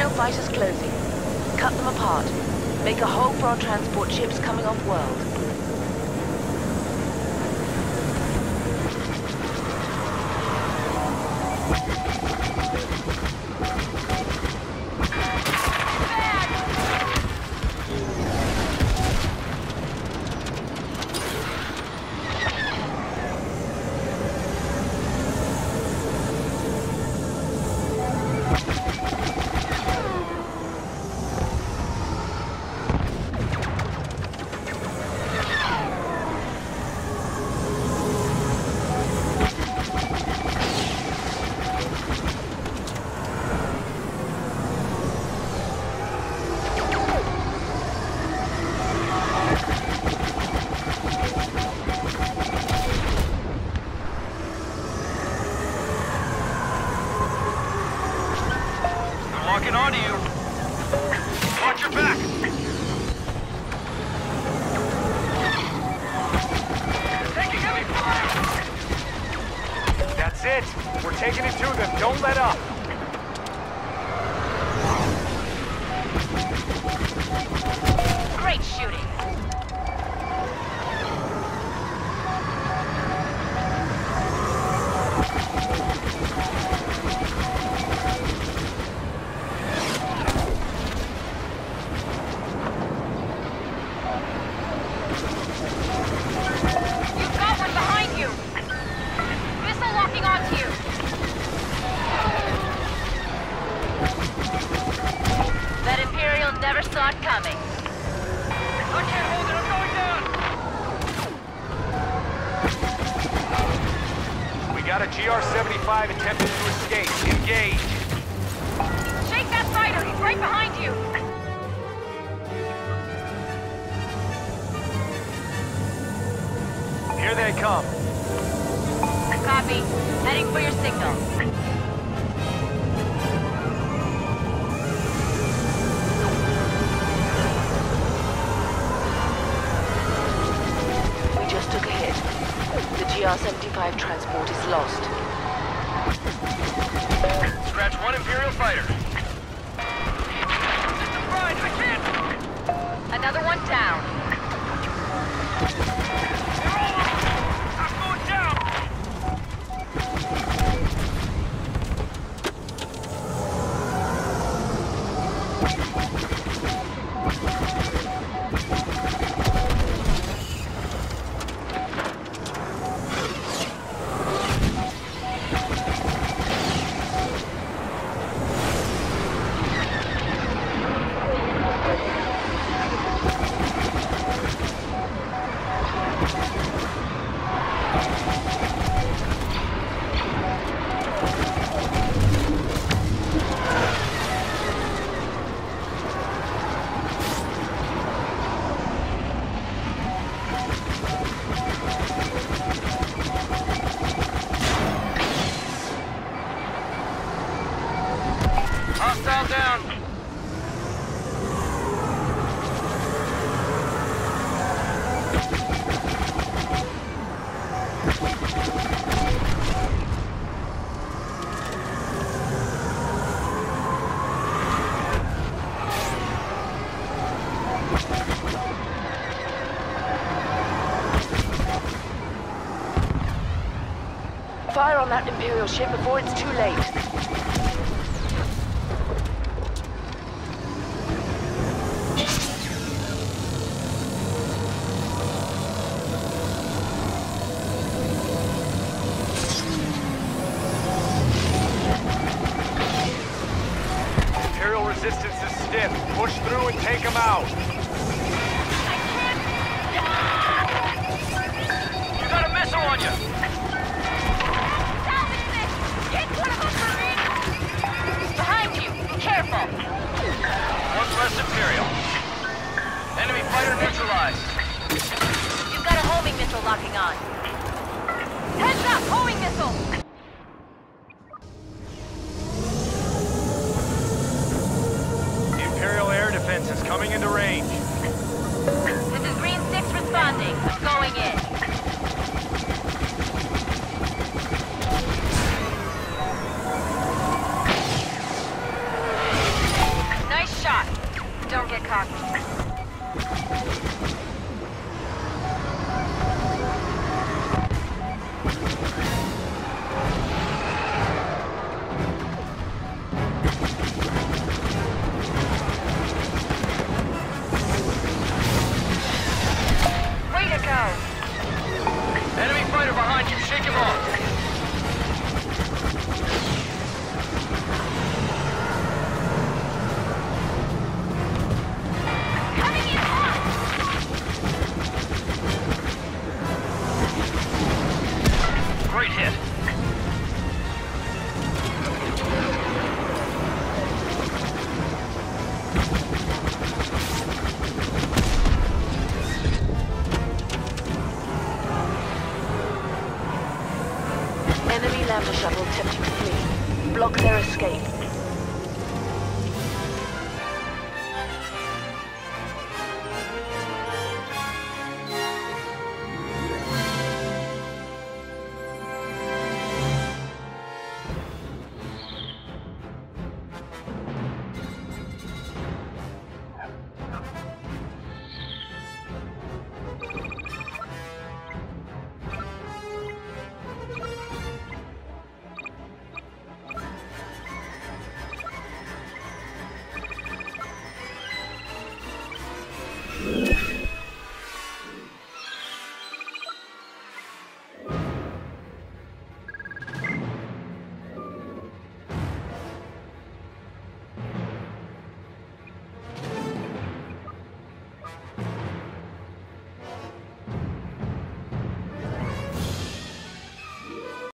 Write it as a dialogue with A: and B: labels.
A: Imperial fighters closing. Cut them apart. Make a hole for our transport ships coming off world.
B: I'm taking
C: it to them. Don't let up.
A: Imperial never saw it coming.
B: I can't hold it. I'm going down.
C: We got a GR-75 attempting to escape. Engage.
D: Shake that fighter! He's right behind you!
C: Here they come.
A: Copy. Heading for your signal. 75 transport is lost.
B: Hostile down.
A: Fire on that Imperial ship before it's too late.
C: Imperial resistance is stiff. Push through and take out.
B: You got a missile on you.
A: esto. Lambda shuttle attempting to flee. Block their escape.